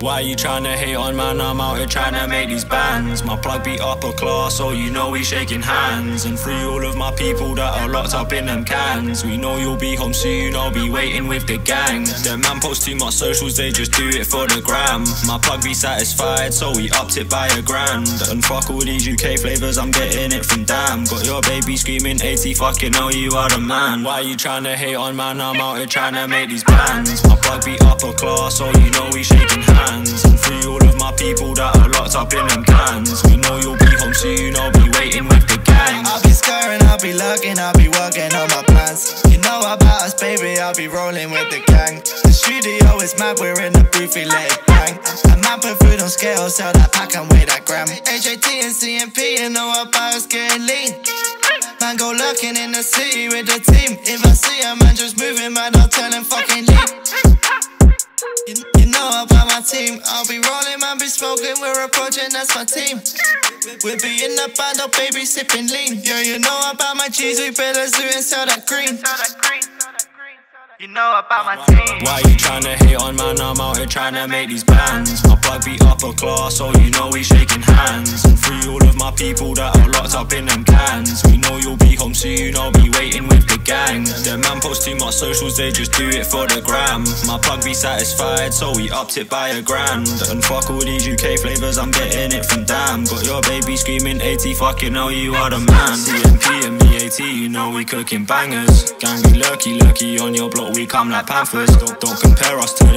Why you tryna hate on man? I'm out here tryna make these bands. My plug be upper class, so you know we shaking hands. And free all of my people that are locked up in them cans. We know you'll be home soon, I'll be waiting with the gang. Them man post too much socials, they just do it for the gram. My plug be satisfied, so we upped it by a grand. And fuck all these UK flavors, I'm getting it from damn. Got your baby screaming 80, fucking know you are the man. Why you tryna hate on man? I'm out here tryna make these bands. My plug be upper class, so you know we shaking hands. And free all of my people that are locked up in them cans. We know you'll be home soon, I'll be waiting with the gang. I'll be scaring, I'll be lurking, I'll be working on my plans. You know about us, baby, I'll be rolling with the gang. The studio is mad, we're in the booth, we let it bang. I'm put food on scale, sell that pack and weigh that gram. ATee and CMP, you know about us getting lean. Man, go lurking in the city with the team. If I see a man just moving, man, I'll tell him fucking leave. You, know about my team. I'll be rolling, man, be smoking. We're approaching, that's my team. We'll be in the band, oh baby, sipping lean. Yeah, you know about my cheese. We better zoo and sell that green. You know about my team. Why you tryna hate on man? I'm out here tryna make these bands. My plug be upper class, so you know we shaking hands. And free all of my people that are locked up in them cans. We know you'll be home soon, I'll be waiting with the too much socials, they just do it for the gram. My plug be satisfied, so we upped it by a grand. And fuck all these UK flavors, I'm getting it from damn. Got your baby screaming 80, fucking know you are the man. CMP and ATee, you know we cooking bangers. Gang be lurky, lurky on your block we come like panthers. Don't, don't compare us to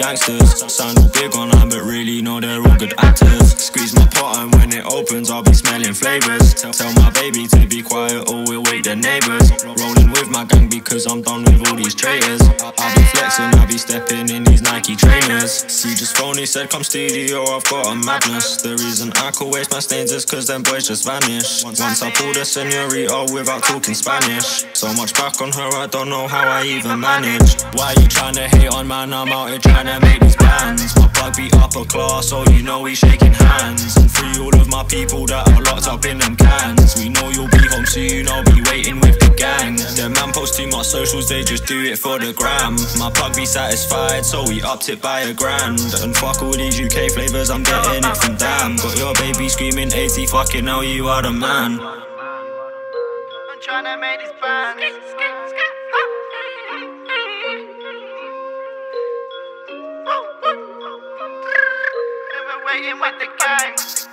gangsters. Sound all big on them, but really know they're all good actors. Squeeze my pot, and when it opens, I'll be smelling flavors. Tell, my baby to be quiet, or we'll wake the neighbors. Rolling with my gang because I'm done with all these traitors. I'll be flexing, I'll be stepping in these Nike trainers. See, just phony said, come studio, I've got a madness. The reason I could waste my stains is cause them boys just vanish. Once I pulled a senorita without talking Spanish. So much back on her, I don't know how I even manage. Why you tryna hate on man? I'm out here tryna make these bands. My plug be upper class, so you know we shaking hands. And free all of my people that are locked up in them cans. We know you'll be home soon, I'll be waiting with the gang. Them man post too much socials, they just do it for the gram. My plug be satisfied, so we upped it by a grand. And fuck all these UK flavors, I'm getting it from damn. Got your baby screaming 80, fucking know you are the man. I'm tryna make these bands. Waiting with the gang.